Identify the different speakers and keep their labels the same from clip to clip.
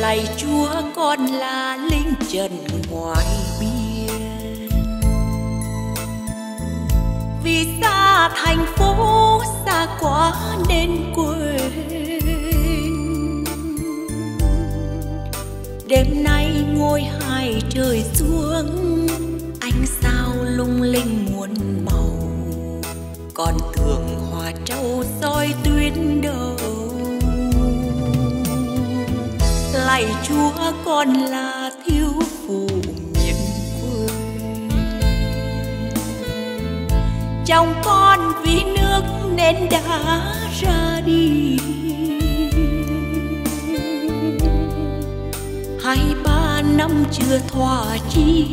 Speaker 1: lạy chúa, con là linh trần ngoài biên. Vì xa thành phố, xa quá nên quên. Đêm nay ngôi hai trời xuống, ánh sao lung linh muôn màu. Còn tưởng hòa trâu soi tuyến đầu. Lạy chúa con là thiếu phụ miền quê. Chồng con vì nước nên đã ra đi. Hai ba năm chưa thỏa chi,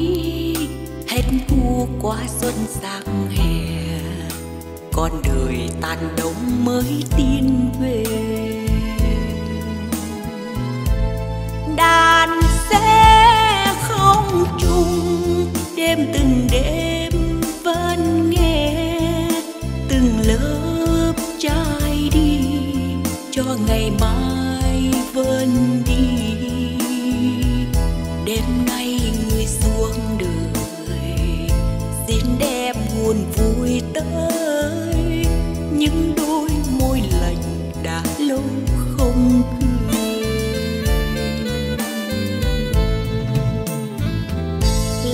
Speaker 1: hết thu qua xuân sang hè. Con đời tàn đông mới tin về. Đêm nay người xuống đời, xin đem buồn vui tới. Những đôi môi lạnh đã lâu không cười.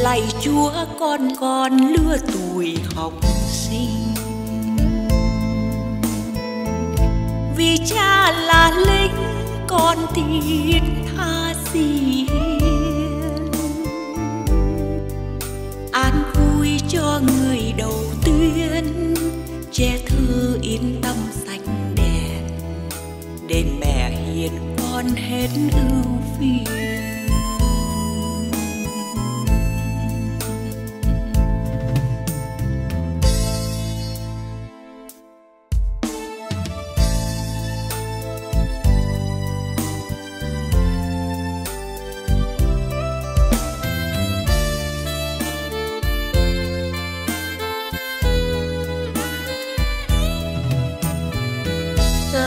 Speaker 1: Lạy chúa, con con lứa tuổi học sinh. Vì cha là lính con thiết tha xiên che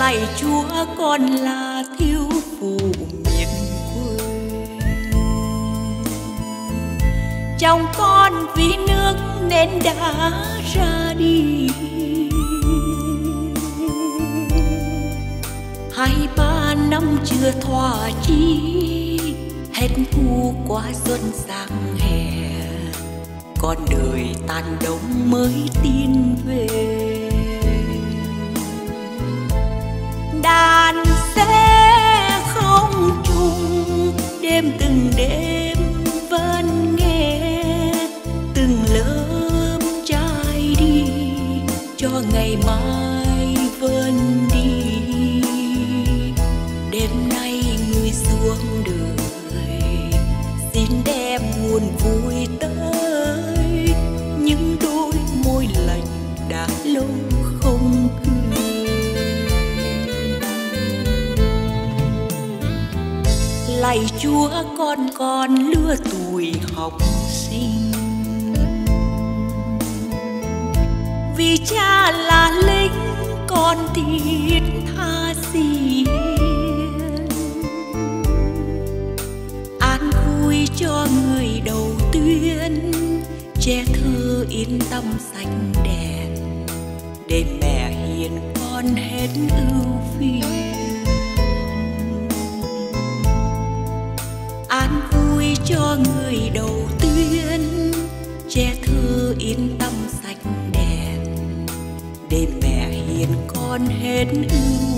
Speaker 1: lạy chúa con là thiếu phụ miền quê. Chồng con vì nước nên đã ra đi. Hai ba năm chưa thỏa chi, hết thu qua xuân sang hè. Con đời tàn đông mới tin về. Từng lạy chúa, con con lứa tuổi học sinh. Vì cha là lính con thiết tha gì an vui cho người đầu tuyên che thơ yên tâm xanh đèn để mẹ hiền con hết ưu phiền. Hết ưu